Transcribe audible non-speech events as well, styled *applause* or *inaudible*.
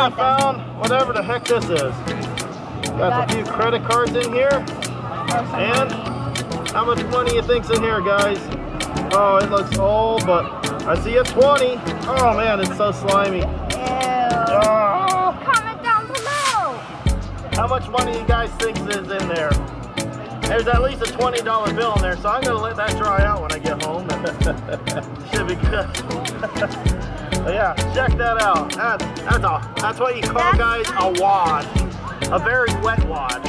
I found whatever the heck this is. Got a few credit cards in here. And how much money you think's in here, guys? Oh, it looks old, but I see a 20. Oh man, it's so slimy. Ew. Oh, Comment down below. how much money you guys think is in there? There's at least a $20 bill in there, so I'm gonna let that dry out when I get home. *laughs* Should be good. *laughs* But yeah, check that out. That's that's a that's what you call That's guys a wad. A very wet wad.